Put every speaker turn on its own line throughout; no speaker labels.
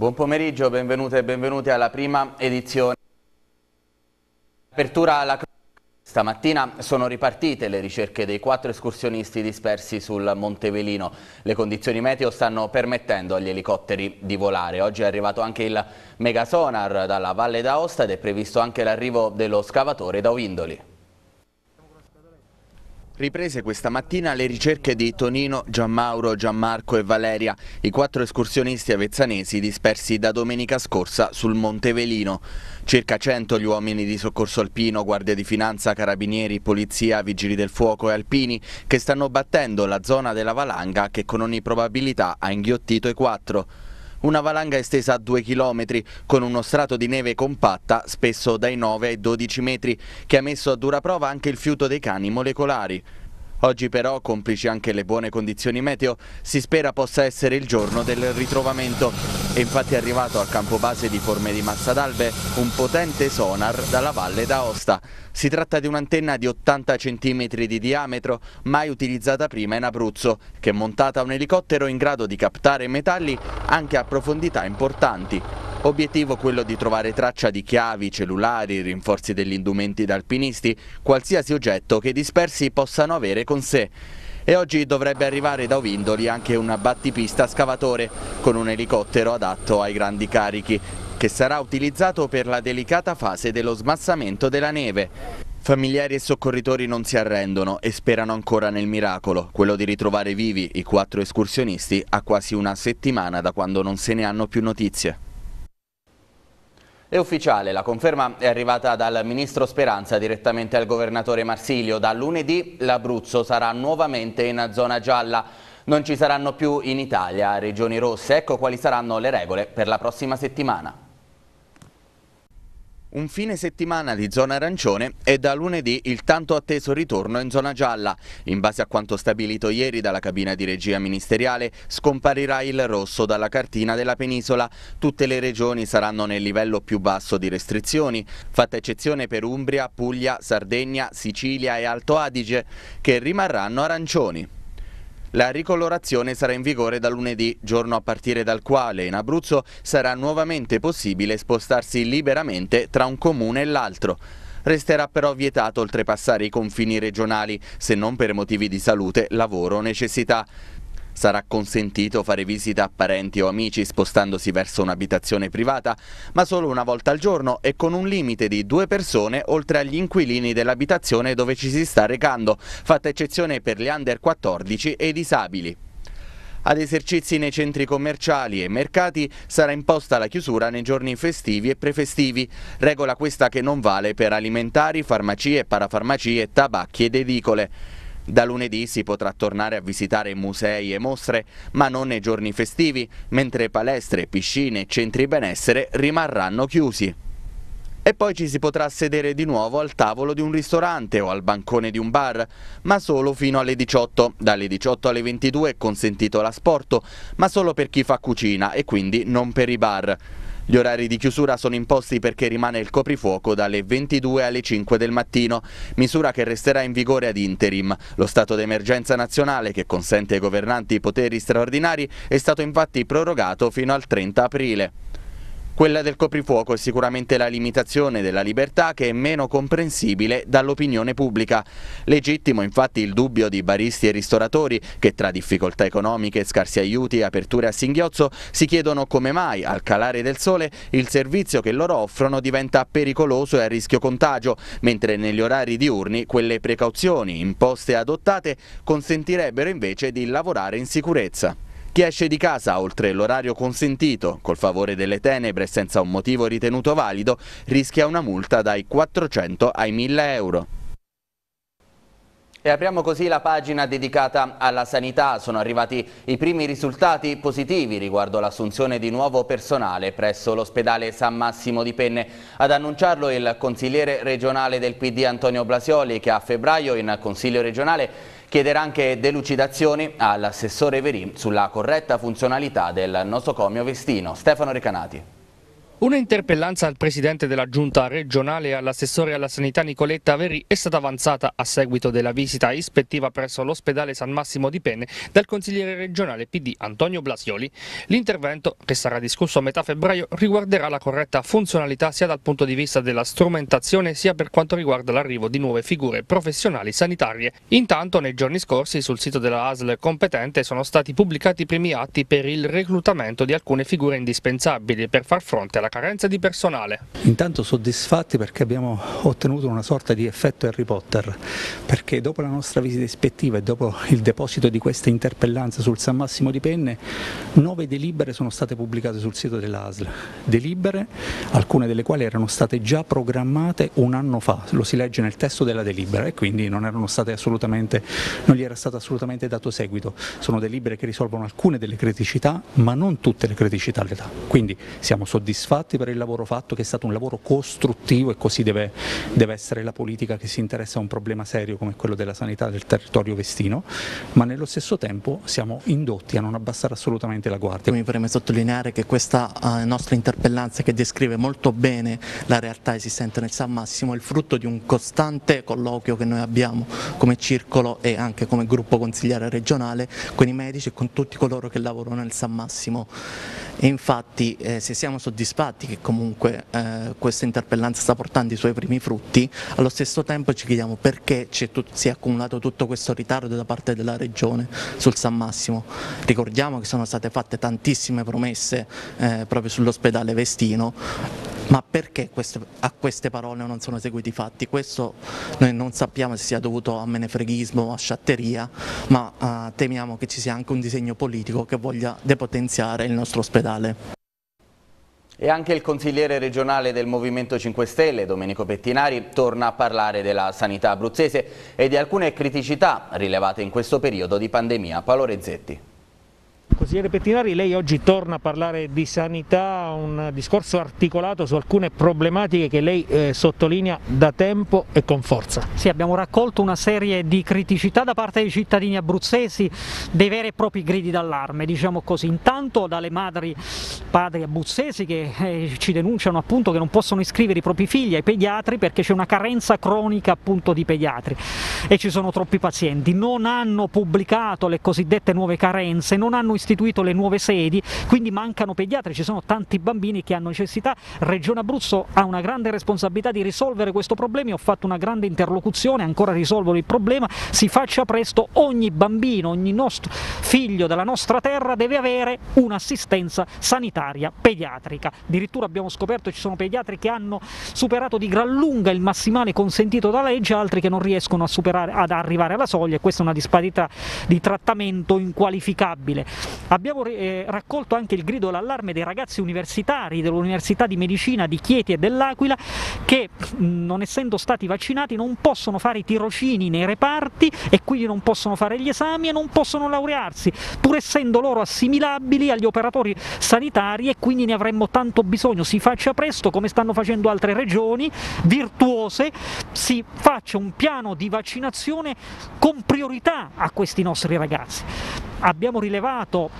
Buon pomeriggio, benvenute e benvenuti alla prima edizione. Apertura alla Stamattina sono ripartite le ricerche dei quattro escursionisti dispersi sul Monte Velino. Le condizioni meteo stanno permettendo agli elicotteri di volare. Oggi è arrivato anche il megasonar dalla Valle d'Aosta ed è previsto anche l'arrivo dello scavatore da Ovindoli. Riprese questa mattina le ricerche di Tonino, Gianmauro, Gianmarco e Valeria, i quattro escursionisti avezzanesi dispersi da domenica scorsa sul Monte Velino. Circa 100 gli uomini di soccorso alpino, guardia di finanza, carabinieri, polizia, vigili del fuoco e alpini che stanno battendo la zona della valanga che con ogni probabilità ha inghiottito i quattro. Una valanga estesa a 2 km con uno strato di neve compatta, spesso dai 9 ai 12 metri, che ha messo a dura prova anche il fiuto dei cani molecolari. Oggi però, complici anche le buone condizioni meteo, si spera possa essere il giorno del ritrovamento. E infatti è arrivato al campo base di Forme di Massadalbe un potente sonar dalla Valle d'Aosta. Si tratta di un'antenna di 80 cm di diametro, mai utilizzata prima in Abruzzo, che è montata a un elicottero in grado di captare metalli anche a profondità importanti. Obiettivo quello di trovare traccia di chiavi, cellulari, rinforzi degli indumenti da alpinisti, qualsiasi oggetto che dispersi possano avere con sé. E oggi dovrebbe arrivare da Ovindoli anche un battipista scavatore con un elicottero adatto ai grandi carichi, che sarà utilizzato per la delicata fase dello smassamento della neve. Familiari e soccorritori non si arrendono e sperano ancora nel miracolo, quello di ritrovare vivi i quattro escursionisti a quasi una settimana da quando non se ne hanno più notizie. È ufficiale, la conferma è arrivata dal Ministro Speranza direttamente al Governatore Marsilio. Da lunedì l'Abruzzo sarà nuovamente in zona gialla. Non ci saranno più in Italia regioni rosse. Ecco quali saranno le regole per la prossima settimana. Un fine settimana di zona arancione e da lunedì il tanto atteso ritorno in zona gialla. In base a quanto stabilito ieri dalla cabina di regia ministeriale, scomparirà il rosso dalla cartina della penisola. Tutte le regioni saranno nel livello più basso di restrizioni, fatta eccezione per Umbria, Puglia, Sardegna, Sicilia e Alto Adige, che rimarranno arancioni. La ricolorazione sarà in vigore da lunedì, giorno a partire dal quale in Abruzzo sarà nuovamente possibile spostarsi liberamente tra un comune e l'altro. Resterà però vietato oltrepassare i confini regionali, se non per motivi di salute, lavoro o necessità. Sarà consentito fare visita a parenti o amici spostandosi verso un'abitazione privata, ma solo una volta al giorno e con un limite di due persone oltre agli inquilini dell'abitazione dove ci si sta recando, fatta eccezione per gli under 14 e i disabili. Ad esercizi nei centri commerciali e mercati sarà imposta la chiusura nei giorni festivi e prefestivi, regola questa che non vale per alimentari, farmacie, parafarmacie, tabacchi ed edicole. Da lunedì si potrà tornare a visitare musei e mostre, ma non nei giorni festivi, mentre palestre, piscine e centri benessere rimarranno chiusi. E poi ci si potrà sedere di nuovo al tavolo di un ristorante o al bancone di un bar, ma solo fino alle 18. Dalle 18 alle 22 è consentito l'asporto, ma solo per chi fa cucina e quindi non per i bar. Gli orari di chiusura sono imposti perché rimane il coprifuoco dalle 22 alle 5 del mattino, misura che resterà in vigore ad interim. Lo stato d'emergenza nazionale, che consente ai governanti poteri straordinari, è stato infatti prorogato fino al 30 aprile. Quella del coprifuoco è sicuramente la limitazione della libertà che è meno comprensibile dall'opinione pubblica. Legittimo infatti il dubbio di baristi e ristoratori che tra difficoltà economiche, scarsi aiuti e aperture a singhiozzo si chiedono come mai al calare del sole il servizio che loro offrono diventa pericoloso e a rischio contagio, mentre negli orari diurni quelle precauzioni imposte e adottate consentirebbero invece di lavorare in sicurezza. Chi esce di casa oltre l'orario consentito, col favore delle tenebre e senza un motivo ritenuto valido, rischia una multa dai 400 ai 1000 euro. E apriamo così la pagina dedicata alla sanità. Sono arrivati i primi risultati positivi riguardo l'assunzione di nuovo personale presso l'ospedale San Massimo di Penne. Ad annunciarlo il consigliere regionale del PD Antonio Blasioli che a febbraio in consiglio regionale Chiederà anche delucidazioni all'assessore Verin sulla corretta funzionalità del nosocomio Vestino. Stefano Recanati.
Una interpellanza al presidente della giunta regionale e all'assessore alla sanità Nicoletta Averi è stata avanzata a seguito della visita ispettiva presso l'ospedale San Massimo di Penne dal consigliere regionale PD Antonio Blasioli. L'intervento, che sarà discusso a metà febbraio, riguarderà la corretta funzionalità sia dal punto di vista della strumentazione sia per quanto riguarda l'arrivo di nuove figure professionali sanitarie. Intanto nei giorni scorsi sul sito della ASL competente sono stati pubblicati i primi atti per il reclutamento di alcune figure indispensabili per far fronte alla carenza di personale.
Intanto soddisfatti perché abbiamo ottenuto una sorta di effetto Harry Potter, perché dopo la nostra visita ispettiva e dopo il deposito di queste interpellanze sul San Massimo di Penne, nove delibere sono state pubblicate sul sito dell'ASL. Delibere, alcune delle quali erano state già programmate un anno fa, lo si legge nel testo della delibera e quindi non, non gli era stato assolutamente dato seguito. Sono delibere che risolvono alcune delle criticità, ma non tutte le criticità dell'età. Quindi siamo soddisfatti soddisfatti per il lavoro fatto che è stato un lavoro costruttivo e così deve, deve essere la politica che si interessa a un problema serio come quello della sanità del territorio vestino, ma nello stesso tempo siamo indotti a non abbassare assolutamente la guardia.
Mi preme sottolineare che questa uh, nostra interpellanza che descrive molto bene la realtà esistente nel San Massimo è il frutto di un costante colloquio che noi abbiamo come circolo e anche come gruppo consigliare regionale con i medici e con tutti coloro che lavorano nel San Massimo. E infatti eh, se siamo soddisfatti che comunque eh, questa interpellanza sta portando i suoi primi frutti, allo stesso tempo ci chiediamo perché si è accumulato tutto questo ritardo da parte della Regione sul San Massimo. Ricordiamo che sono state fatte tantissime promesse eh, proprio sull'ospedale Vestino ma perché queste, a queste parole non sono seguiti i fatti? Questo noi non sappiamo se sia dovuto a menefreghismo o a sciatteria, ma uh, temiamo che ci sia anche un disegno politico che voglia depotenziare il nostro ospedale.
E anche il consigliere regionale del Movimento 5 Stelle, Domenico Pettinari, torna a parlare della sanità abruzzese e di alcune criticità rilevate in questo periodo di pandemia. Paolo Rezzetti.
Consigliere Pettinari, lei oggi torna a parlare di sanità, un discorso articolato su alcune problematiche che lei eh, sottolinea da tempo e con forza.
Sì, abbiamo raccolto una serie di criticità da parte dei cittadini abruzzesi, dei veri e propri gridi d'allarme, diciamo così. Intanto dalle madri, padri abruzzesi che eh, ci denunciano appunto che non possono iscrivere i propri figli ai pediatri perché c'è una carenza cronica appunto di pediatri e ci sono troppi pazienti. Non hanno pubblicato le cosiddette nuove carenze, non hanno istituito le nuove sedi, quindi mancano pediatri, ci sono tanti bambini che hanno necessità. Regione Abruzzo ha una grande responsabilità di risolvere questo problema, ho fatto una grande interlocuzione, ancora risolvono il problema, si faccia presto, ogni bambino, ogni nostro figlio della nostra terra deve avere un'assistenza sanitaria pediatrica. Addirittura abbiamo scoperto che ci sono pediatri che hanno superato di gran lunga il massimale consentito da legge, altri che non riescono superare, ad arrivare alla soglia e questa è una disparità di trattamento inqualificabile. Abbiamo eh, raccolto anche il grido d'allarme dei ragazzi universitari dell'Università di Medicina di Chieti e dell'Aquila che non essendo stati vaccinati non possono fare i tirocini nei reparti e quindi non possono fare gli esami e non possono laurearsi, pur essendo loro assimilabili agli operatori sanitari e quindi ne avremmo tanto bisogno. Si faccia presto, come stanno facendo altre regioni virtuose, si faccia un piano di vaccinazione con priorità a questi nostri ragazzi. Abbiamo rilevato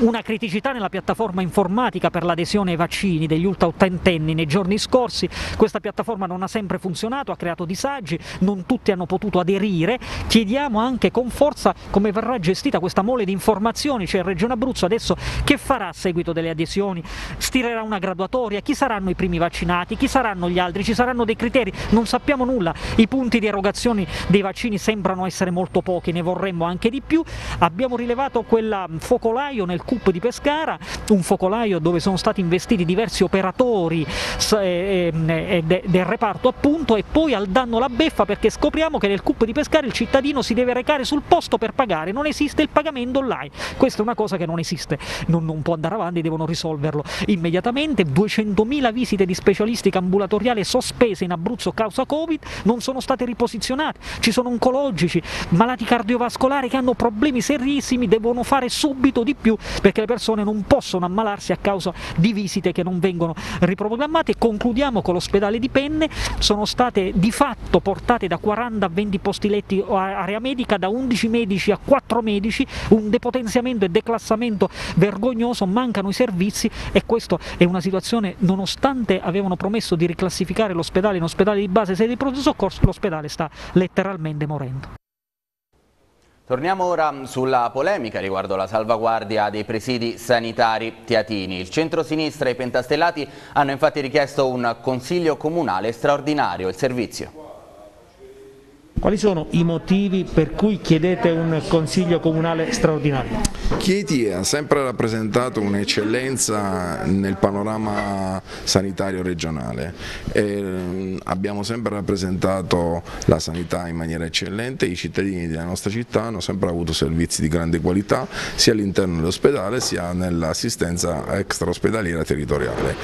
una criticità nella piattaforma informatica per l'adesione ai vaccini degli ultraottantenni nei giorni scorsi, questa piattaforma non ha sempre funzionato, ha creato disagi, non tutti hanno potuto aderire, chiediamo anche con forza come verrà gestita questa mole di informazioni, cioè Regione Abruzzo adesso che farà a seguito delle adesioni, stirerà una graduatoria, chi saranno i primi vaccinati, chi saranno gli altri, ci saranno dei criteri, non sappiamo nulla, i punti di erogazione dei vaccini sembrano essere molto pochi, ne vorremmo anche di più, abbiamo rilevato quel focolaio nel CUP di Pescara, un focolaio dove sono stati investiti diversi operatori del reparto appunto e poi al danno la beffa perché scopriamo che nel CUP di Pescara il cittadino si deve recare sul posto per pagare, non esiste il pagamento online, questa è una cosa che non esiste, non, non può andare avanti, devono risolverlo immediatamente, 200.000 visite di specialistica ambulatoriale sospese in Abruzzo causa Covid non sono state riposizionate, ci sono oncologici, malati cardiovascolari che hanno problemi serissimi, devono fare subito di più perché le persone non possono ammalarsi a causa di visite che non vengono riprogrammate. Concludiamo con l'ospedale di Penne, sono state di fatto portate da 40 a 20 posti letti area medica, da 11 medici a 4 medici, un depotenziamento e declassamento vergognoso, mancano i servizi e questa è una situazione, nonostante avevano promesso di riclassificare l'ospedale in ospedale di base sede di pronto soccorso, l'ospedale sta letteralmente morendo.
Torniamo ora sulla polemica riguardo la salvaguardia dei presidi sanitari teatini. Il centro-sinistra e i pentastellati hanno infatti richiesto un consiglio comunale straordinario. Il servizio.
Quali sono i motivi per cui chiedete un consiglio comunale straordinario?
Chieti ha sempre rappresentato un'eccellenza nel panorama sanitario regionale. E abbiamo sempre rappresentato la sanità in maniera eccellente, i cittadini della nostra città hanno sempre avuto servizi di grande qualità sia all'interno dell'ospedale sia nell'assistenza extraospedaliera territoriale.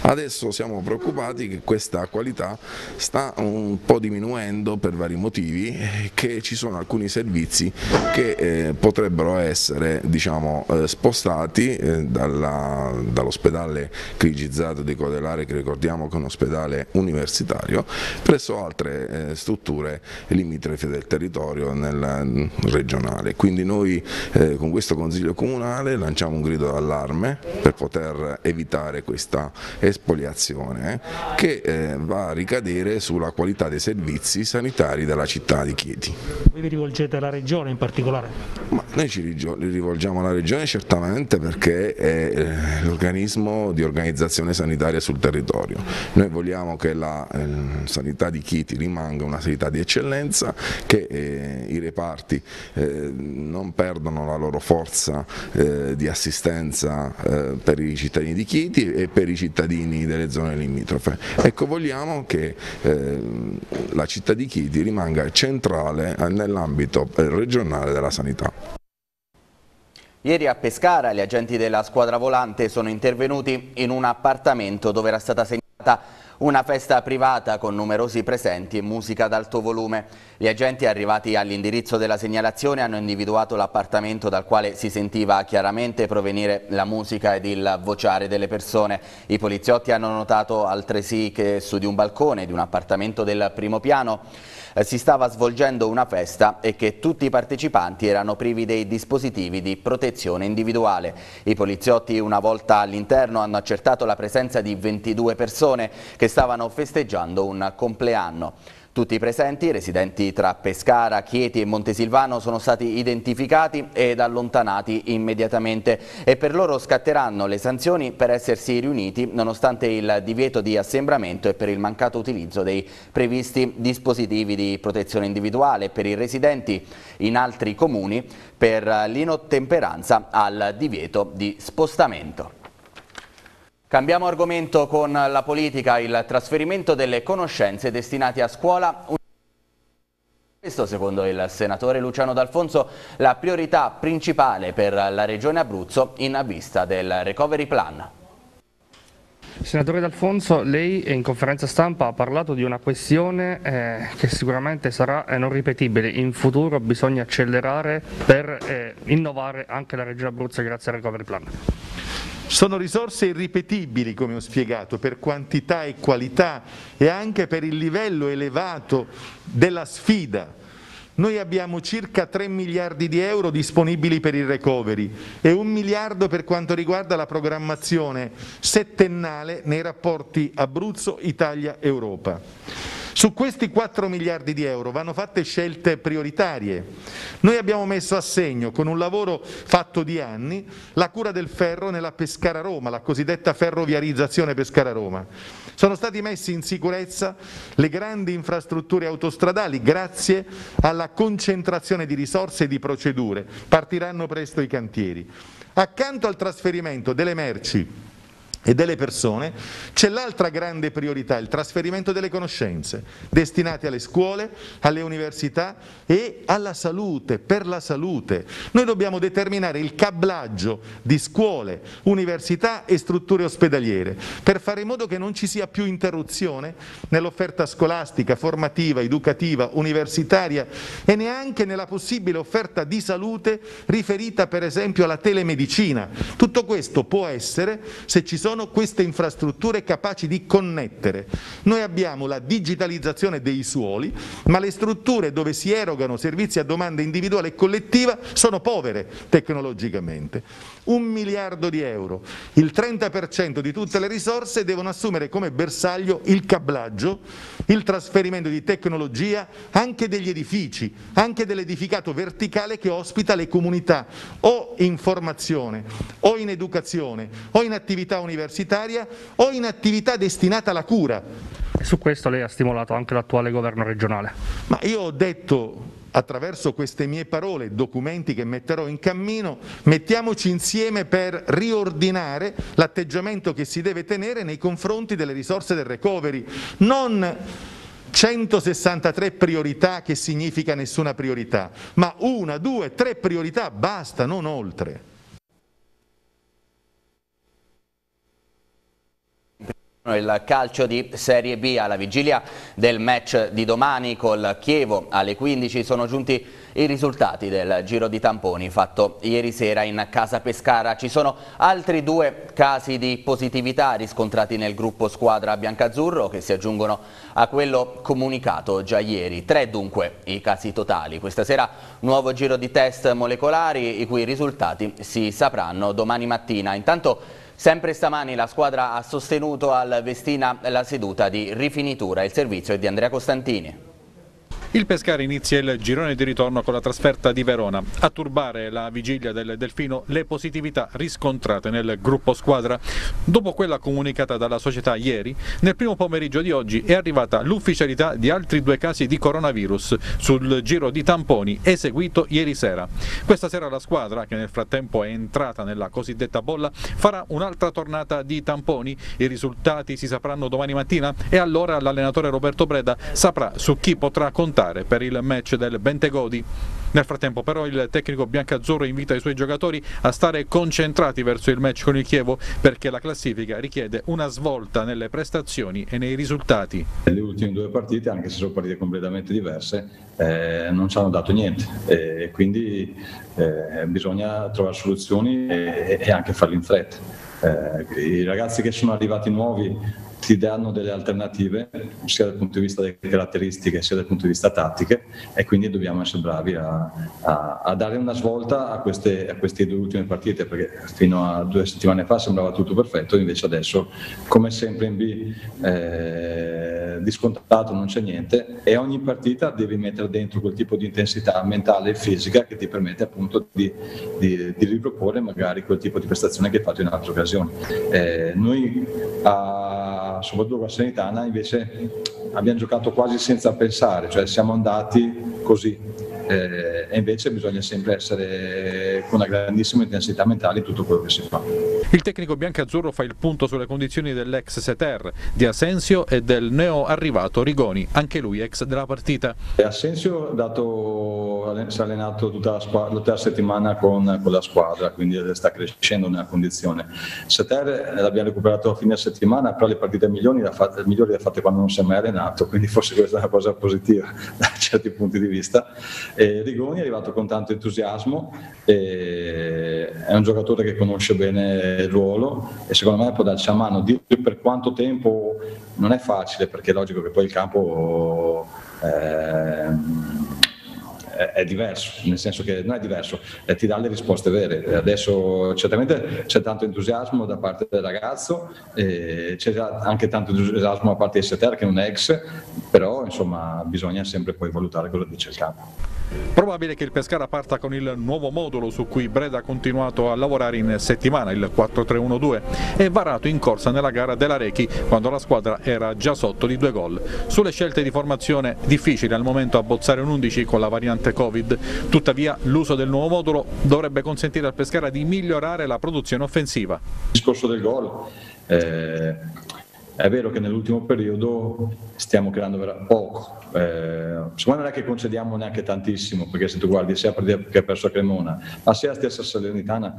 Adesso siamo preoccupati che questa qualità sta un po' diminuendo per vari motivi motivi che ci sono alcuni servizi che eh, potrebbero essere diciamo, eh, spostati eh, dall'ospedale dall crigizzato di Codelare che ricordiamo che è un ospedale universitario presso altre eh, strutture limitrofe del territorio nel mm, regionale. Quindi noi eh, con questo Consiglio Comunale lanciamo un grido d'allarme per poter evitare questa espoliazione eh, che va a ricadere sulla qualità dei servizi sanitari della città di Chieti.
Voi vi rivolgete alla Regione in particolare?
Ma noi ci rivolgiamo alla Regione certamente perché è eh, l'organismo di organizzazione sanitaria sul territorio. Noi vogliamo che la eh, sanità di Chieti rimanga una sanità di eccellenza, che eh, i reparti non perdano la loro forza di assistenza per i cittadini di Chieti e per i cittadini delle zone limitrofe. Ecco, vogliamo che la città di Chieti rimanga rimanga centrale nell'ambito regionale della sanità.
Ieri a Pescara gli agenti della squadra volante sono intervenuti in un appartamento dove era stata segnalata una festa privata con numerosi presenti e musica ad alto volume. Gli agenti arrivati all'indirizzo della segnalazione hanno individuato l'appartamento dal quale si sentiva chiaramente provenire la musica ed il vociare delle persone. I poliziotti hanno notato altresì che su di un balcone di un appartamento del primo piano si stava svolgendo una festa e che tutti i partecipanti erano privi dei dispositivi di protezione individuale. I poliziotti una volta all'interno hanno accertato la presenza di 22 persone che stavano festeggiando un compleanno. Tutti i presenti, residenti tra Pescara, Chieti e Montesilvano, sono stati identificati ed allontanati immediatamente e per loro scatteranno le sanzioni per essersi riuniti nonostante il divieto di assembramento e per il mancato utilizzo dei previsti dispositivi di protezione individuale per i residenti in altri comuni per l'inottemperanza al divieto di spostamento. Cambiamo argomento con la politica, il trasferimento delle conoscenze destinate a scuola. Questo, secondo il senatore Luciano D'Alfonso, la priorità principale per la Regione Abruzzo in vista del Recovery Plan.
Senatore D'Alfonso, lei in conferenza stampa ha parlato di una questione eh, che sicuramente sarà eh, non ripetibile. In futuro bisogna accelerare per eh, innovare anche la Regione Abruzzo grazie al Recovery Plan.
Sono risorse irripetibili, come ho spiegato, per quantità e qualità e anche per il livello elevato della sfida. Noi abbiamo circa 3 miliardi di euro disponibili per il recovery e un miliardo per quanto riguarda la programmazione settennale nei rapporti Abruzzo-Italia-Europa. Su questi 4 miliardi di euro vanno fatte scelte prioritarie. Noi abbiamo messo a segno, con un lavoro fatto di anni, la cura del ferro nella Pescara Roma, la cosiddetta ferroviarizzazione Pescara Roma. Sono stati messi in sicurezza le grandi infrastrutture autostradali grazie alla concentrazione di risorse e di procedure. Partiranno presto i cantieri. Accanto al trasferimento delle merci e delle persone, c'è l'altra grande priorità, il trasferimento delle conoscenze destinate alle scuole, alle università e alla salute, per la salute. Noi dobbiamo determinare il cablaggio di scuole, università e strutture ospedaliere per fare in modo che non ci sia più interruzione nell'offerta scolastica, formativa, educativa, universitaria e neanche nella possibile offerta di salute riferita per esempio alla telemedicina. Tutto questo può essere se ci sono sono queste infrastrutture capaci di connettere. Noi abbiamo la digitalizzazione dei suoli, ma le strutture dove si erogano servizi a domanda individuale e collettiva sono povere tecnologicamente. Un miliardo di euro, il 30% di tutte le risorse devono assumere come bersaglio il cablaggio, il trasferimento di tecnologia anche degli edifici, anche dell'edificato verticale che ospita le comunità o in formazione o in educazione o in attività universitaria universitaria o in attività destinata alla cura.
E su questo lei ha stimolato anche l'attuale governo regionale.
Ma io ho detto attraverso queste mie parole, documenti che metterò in cammino, mettiamoci insieme per riordinare l'atteggiamento che si deve tenere nei confronti delle risorse del recovery, non 163 priorità che significa nessuna priorità, ma una, due, tre priorità, basta, non oltre.
Il calcio di Serie B alla vigilia del match di domani col Chievo alle 15 sono giunti i risultati del giro di tamponi fatto ieri sera in Casa Pescara. Ci sono altri due casi di positività riscontrati nel gruppo squadra biancazzurro che si aggiungono a quello comunicato già ieri. Tre dunque i casi totali. Questa sera nuovo giro di test molecolari i cui risultati si sapranno domani mattina. Intanto Sempre stamani la squadra ha sostenuto al Vestina la seduta di rifinitura. Il servizio è di Andrea Costantini.
Il Pescara inizia il girone di ritorno con la trasferta di Verona. A turbare la vigilia del Delfino le positività riscontrate nel gruppo squadra. Dopo quella comunicata dalla società ieri, nel primo pomeriggio di oggi è arrivata l'ufficialità di altri due casi di coronavirus sul giro di tamponi eseguito ieri sera. Questa sera la squadra, che nel frattempo è entrata nella cosiddetta bolla, farà un'altra tornata di tamponi. I risultati si sapranno domani mattina e allora l'allenatore Roberto Breda saprà su chi potrà contare titolare per il match del Bentegodi. Nel frattempo però il tecnico biancazzurro invita i suoi giocatori a stare concentrati verso il match con il Chievo perché la classifica richiede una svolta nelle prestazioni e nei risultati.
Le ultime due partite, anche se sono partite completamente diverse, eh, non ci hanno dato niente e quindi eh, bisogna trovare soluzioni e, e anche farle in fretta. Eh, I ragazzi che sono arrivati nuovi ti danno delle alternative sia dal punto di vista delle caratteristiche sia dal punto di vista tattiche e quindi dobbiamo essere bravi a, a, a dare una svolta a queste, a queste, due ultime partite perché fino a due settimane fa sembrava tutto perfetto invece adesso come sempre in B eh, di scontato non c'è niente e ogni partita devi mettere dentro quel tipo di intensità mentale e fisica che ti permette appunto di, di, di riproporre magari quel tipo di prestazione che hai fatto in altre occasioni. Eh, noi a soprattutto con la Sanitana, invece abbiamo giocato quasi senza pensare, cioè siamo andati così. Eh, e invece bisogna sempre essere con una grandissima intensità mentale in tutto quello che si fa.
Il tecnico biancazzurro fa il punto sulle condizioni dell'ex Seter, di Asensio e del neo arrivato Rigoni, anche lui ex della partita.
Asensio dato, si è allenato tutta la, squadra, tutta la settimana con, con, la squadra, quindi sta crescendo nella condizione. Seter l'abbiamo recuperato a fine settimana, però le partite migliori le ha fatte, migliori le ha fatte quando non si è mai allenato, quindi forse questa è una cosa positiva da certi punti di vista. E Rigoni è arrivato con tanto entusiasmo, è un giocatore che conosce bene il ruolo e secondo me può darci a mano. Dire per quanto tempo non è facile perché è logico che poi il campo eh, è diverso, nel senso che non è diverso, eh, ti dà le risposte vere. Adesso certamente c'è tanto entusiasmo da parte del ragazzo, c'è anche tanto entusiasmo da parte di Seter che è ex, però insomma bisogna sempre poi valutare cosa dice il campo.
Probabile che il Pescara parta con il nuovo modulo su cui Breda ha continuato a lavorare in settimana, il 4-3-1-2, e varato in corsa nella gara della Rechi quando la squadra era già sotto di due gol. Sulle scelte di formazione difficile al momento abbozzare un 11 con la variante Covid, tuttavia l'uso del nuovo modulo dovrebbe consentire al Pescara di migliorare la produzione offensiva.
Il discorso del gol. Eh è vero che nell'ultimo periodo stiamo creando poco, eh, secondo me non è che concediamo neanche tantissimo, perché se tu guardi sia che ha perso a Cremona, ma sia la stessa Salernitana,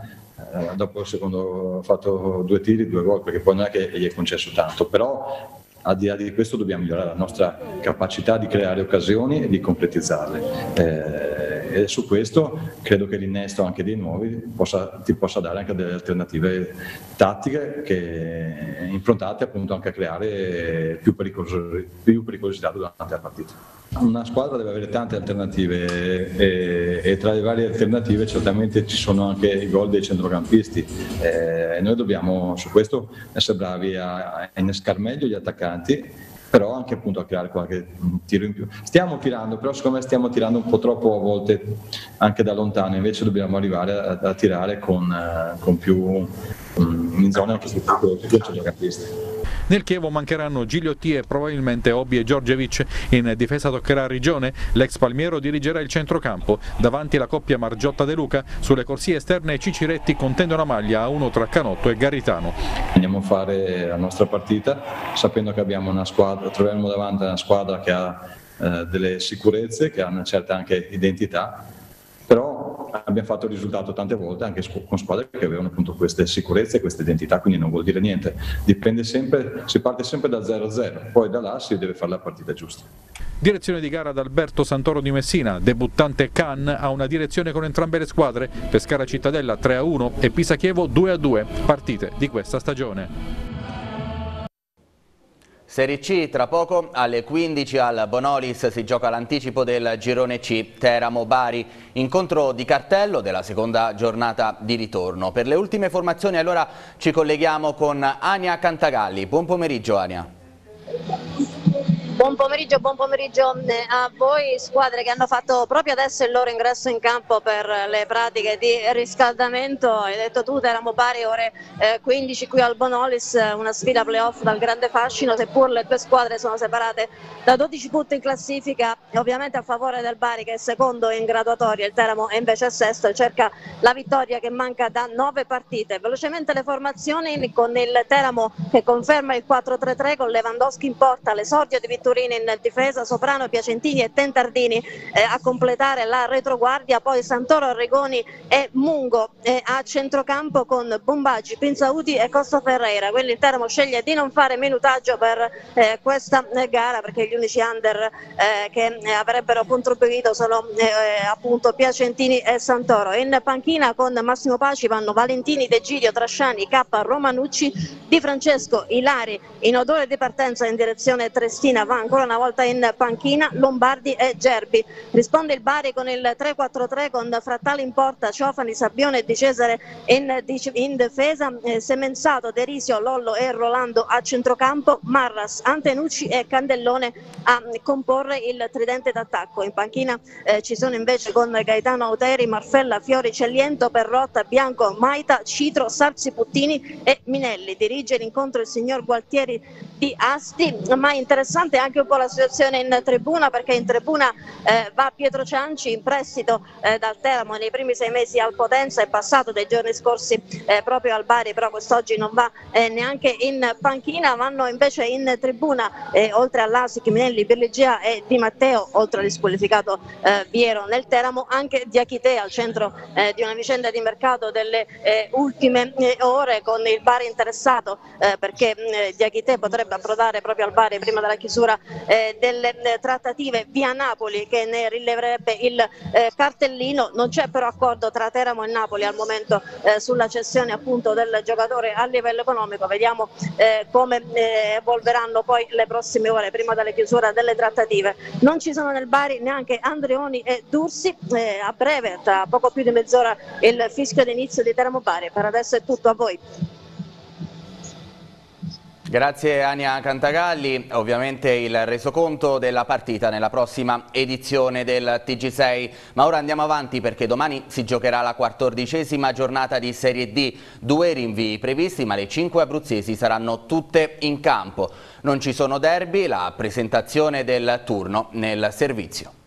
eh, dopo il secondo ha fatto due tiri, due gol, perché poi non è che gli è concesso tanto, però al di là di questo dobbiamo migliorare la nostra capacità di creare occasioni e di concretizzarle. Eh, e su questo credo che l'innesto anche dei nuovi possa, ti possa dare anche delle alternative tattiche che, improntate appunto anche a creare più, più pericolosità durante la partita. Una squadra deve avere tante alternative e, e, tra le varie alternative certamente ci sono anche i gol dei centrocampisti eh, e noi dobbiamo su questo essere bravi a, a innescar meglio gli attaccanti però anche appunto a creare qualche tiro in più. Stiamo tirando, però secondo me stiamo tirando un po' troppo a volte anche da lontano, invece dobbiamo arrivare a, a tirare con, uh, con più um, in zone anche più centrocampisti.
Nel Chievo mancheranno Gigliotti e probabilmente Obi e Giorgevic. In difesa toccherà Rigione, l'ex Palmiero dirigerà il centrocampo. Davanti la coppia Margiotta De Luca, sulle corsie esterne Ciciretti contendono una maglia a uno tra Canotto e Garitano.
Andiamo a fare la nostra partita sapendo che abbiamo una squadra, troveremo davanti una squadra che ha eh, delle sicurezze, che ha una certa anche identità abbiamo fatto il risultato tante volte anche con squadre che avevano appunto queste sicurezze, queste identità, quindi non vuol dire niente, dipende sempre, si parte sempre da 0-0, poi da là si deve fare la partita giusta.
Direzione di gara ad Alberto Santoro di Messina, debuttante Can ha una direzione con entrambe le squadre, Pescara Cittadella 3-1 e Pisa Chievo 2-2, partite di questa stagione.
Serie C, tra poco alle 15 al Bonolis si gioca l'anticipo del girone C Teramo-Bari, incontro di cartello della seconda giornata di ritorno. Per le ultime formazioni allora ci colleghiamo con Ania Cantagalli. Buon pomeriggio Ania.
Buon pomeriggio, buon pomeriggio eh, a voi squadre che hanno fatto proprio adesso il loro ingresso in campo per le pratiche di riscaldamento. Hai detto tu, eravamo pari ore 15 eh, qui al Bonolis, una sfida playoff dal grande fascino, seppur le due squadre sono separate da 12 punti in classifica, ovviamente a favore del Bari che è secondo in graduatoria, il Teramo è invece sesto e cerca la vittoria che manca da 9 partite. Velocemente le formazioni con il Teramo che conferma il 4-3-3 con Lewandowski in porta, l'esordio di vittoria Turini in difesa, Soprano, Piacentini e Tentardini eh, a completare la retroguardia, poi Santoro, Arregoni e Mungo eh, a centrocampo con Bombaggi, Pinzauti e Costa Ferreira. Quindi il Teramo sceglie di non fare minutaggio per eh, questa eh, gara perché gli unici under eh, che eh, avrebbero contribuito sono appunto Piacentini e Santoro. In panchina con Massimo Paci vanno Valentini, De Gidio, Trasciani, K, Romanucci, Di Francesco, Ilari in odore di partenza in direzione Trestina ancora una volta in panchina Lombardi e Gerbi. Risponde il Bari con il 3-4-3 con Frattali in porta, Ciofani, Sabbione e Di Cesare in, in difesa, eh, Semenzato, Derisio, Lollo e Rolando a centrocampo, Marras, Antenucci e Candellone a comporre il tridente d'attacco. In panchina eh, ci sono invece con Gaetano Auteri, Marfella, Fiori, Celliento, Perrotta, Bianco, Maita, Citro, Sarzi Puttini e Minelli. Dirige l'incontro il signor Gualtieri di Asti, ma interessante anche un po' la situazione in tribuna perché in tribuna eh, va Pietro Cianci in prestito eh, dal Teramo nei primi sei mesi al Potenza, è passato dei giorni scorsi eh, proprio al Bari, però quest'oggi non va eh, neanche in panchina, vanno invece in tribuna eh, oltre all'Asic, Minelli, Birligia e Di Matteo, oltre al squalificato eh, Viero. Nel Teramo, anche Diachite al centro di una vicenda di mercato delle ultime ore con il Bari interessato perché Diachite potrebbe approdare proprio al Bari prima della chiusura eh, delle eh, trattative via Napoli che ne rileverebbe il eh, cartellino, non c'è però accordo tra Teramo e Napoli al momento eh, sulla cessione appunto del giocatore a livello economico, vediamo eh, come eh, evolveranno poi le prossime ore prima della chiusura delle trattative. Non ci sono nel Bari neanche Andreoni e Dursi, a breve, tra poco più di mezz'ora il fischio d'inizio di Teramo Bari, per adesso è tutto a voi.
Grazie Ania Cantagalli, ovviamente il resoconto della partita nella prossima edizione del TG6, ma ora andiamo avanti perché domani si giocherà la quattordicesima giornata di Serie D, due rinvii previsti ma le cinque abruzzesi saranno tutte in campo, non ci sono derby, la presentazione del turno nel servizio.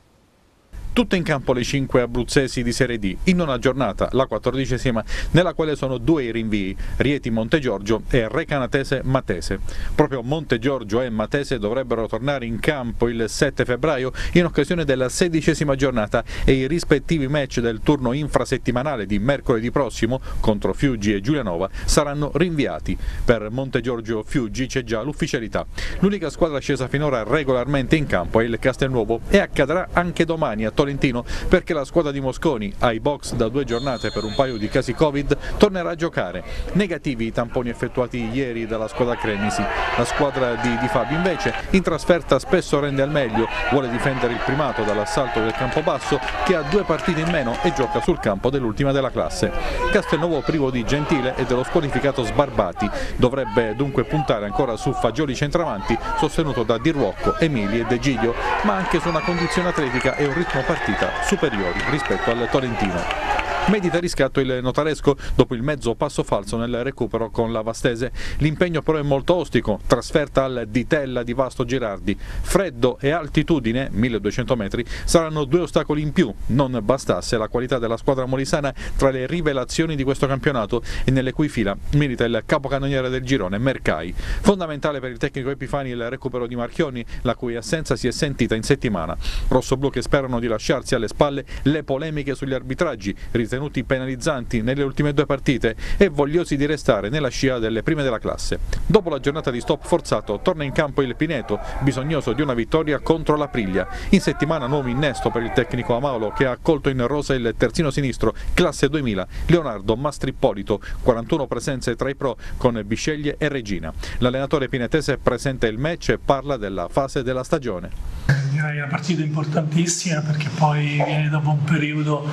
Tutte in campo le cinque abruzzesi di Serie D, in una giornata, la quattordicesima, nella quale sono due i rinvii, Rieti Montegiorgio e Recanatese Matese. Proprio Montegiorgio e Matese dovrebbero tornare in campo il 7 febbraio in occasione della sedicesima giornata e i rispettivi match del turno infrasettimanale di mercoledì prossimo contro Fiuggi e Giulianova saranno rinviati. Per Montegiorgio Fiuggi c'è già l'ufficialità. L'unica squadra scesa finora regolarmente in campo è il Castelnuovo e accadrà anche domani a Tolentino perché la squadra di Mosconi, ai box da due giornate per un paio di casi Covid, tornerà a giocare. Negativi i tamponi effettuati ieri dalla squadra Cremisi. La squadra di, di Fabi invece in trasferta spesso rende al meglio, vuole difendere il primato dall'assalto del Campobasso che ha due partite in meno e gioca sul campo dell'ultima della classe. Castelnuovo privo di Gentile e dello squalificato Sbarbati, dovrebbe dunque puntare ancora su Fagioli centravanti sostenuto da Di Ruocco, Emili e De Giglio, ma anche su una condizione atletica e un ritmo partita superiori rispetto al Tolentino. Medita riscatto il notaresco dopo il mezzo passo falso nel recupero con la Vastese. L'impegno però è molto ostico, trasferta al Ditella di Vasto Girardi. Freddo e altitudine, 1200 metri, saranno due ostacoli in più. Non bastasse la qualità della squadra molisana tra le rivelazioni di questo campionato e nelle cui fila milita il capocannoniere del girone, Mercai. Fondamentale per il tecnico Epifani il recupero di Marchioni, la cui assenza si è sentita in settimana. Rossoblu che sperano di lasciarsi alle spalle le polemiche sugli arbitraggi, ritenuti penalizzanti nelle ultime due partite e vogliosi di restare nella scia delle prime della classe. Dopo la giornata di stop forzato torna in campo il Pineto, bisognoso di una vittoria contro la Priglia. In settimana nuovo innesto per il tecnico Amaolo che ha accolto in rosa il terzino sinistro, classe 2000, Leonardo Mastrippolito, 41 presenze tra i pro con Bisceglie e Regina. L'allenatore pinetese presenta il match e parla della fase della stagione.
Direi una partita importantissima perché poi viene dopo un periodo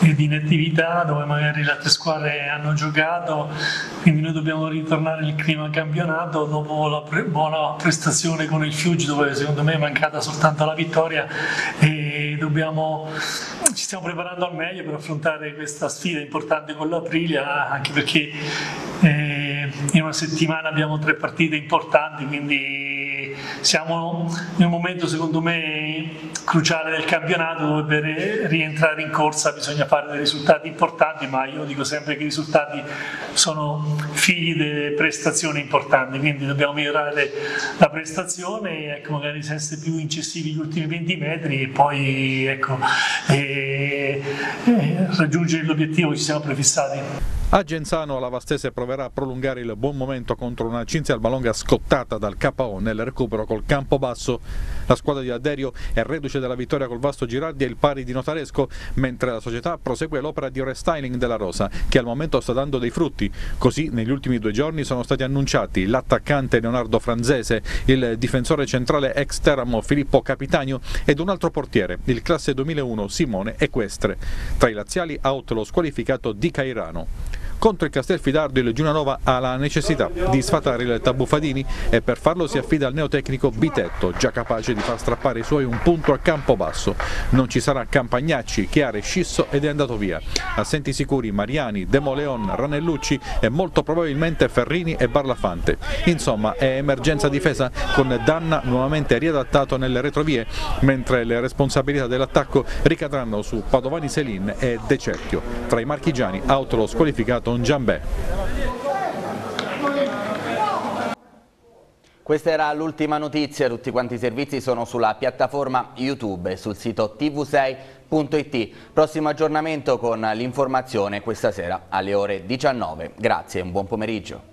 di inattività dove magari le altre squadre hanno giocato, quindi noi dobbiamo ritornare nel clima campionato dopo la pre buona prestazione con il Fiuggi dove secondo me è mancata soltanto la vittoria e dobbiamo, ci stiamo preparando al meglio per affrontare questa sfida importante con l'Aprilia anche perché eh, in una settimana abbiamo tre partite importanti quindi siamo in un momento secondo me cruciale del campionato dove per rientrare in corsa bisogna fare dei risultati importanti, ma io dico sempre che i risultati sono figli delle prestazioni importanti, quindi dobbiamo migliorare la prestazione, ecco, magari essere più incisivi gli ultimi 20 metri e poi ecco, e, e raggiungere l'obiettivo che ci siamo prefissati.
A Genzano la Vastese proverà a prolungare il buon momento contro una Cinzia Albalonga scottata dal KO nel recupero col campo basso. La squadra di Adderio è reduce della vittoria col Vasto Girardi e il pari di Notaresco, mentre la società prosegue l'opera di restyling della Rosa, che al momento sta dando dei frutti. Così negli ultimi due giorni sono stati annunciati l'attaccante Leonardo Franzese, il difensore centrale ex Teramo Filippo Capitanio ed un altro portiere, il classe 2001 Simone Equestre. Tra i laziali out lo squalificato Di Cairano. Contro il Castelfidardo il Giunanova ha la necessità di sfatare il tabù Fadini e per farlo si affida al neotecnico Bitetto, già capace di far strappare i suoi un punto a campo basso. Non ci sarà Campagnacci, Chiare, Scisso ed è andato via. Assenti sicuri Mariani, Demoleon, Ranellucci e molto probabilmente Ferrini e Barlafante. Insomma è emergenza difesa con Danna nuovamente riadattato nelle retrovie, mentre le responsabilità dell'attacco ricadranno su Padovani Selin e De Cerchio. Tra i marchigiani auto squalificato un Giambè.
Questa era l'ultima notizia, tutti quanti i servizi sono sulla piattaforma YouTube e sul sito tv6.it. Prossimo aggiornamento con l'informazione questa sera alle ore 19. Grazie e un buon pomeriggio.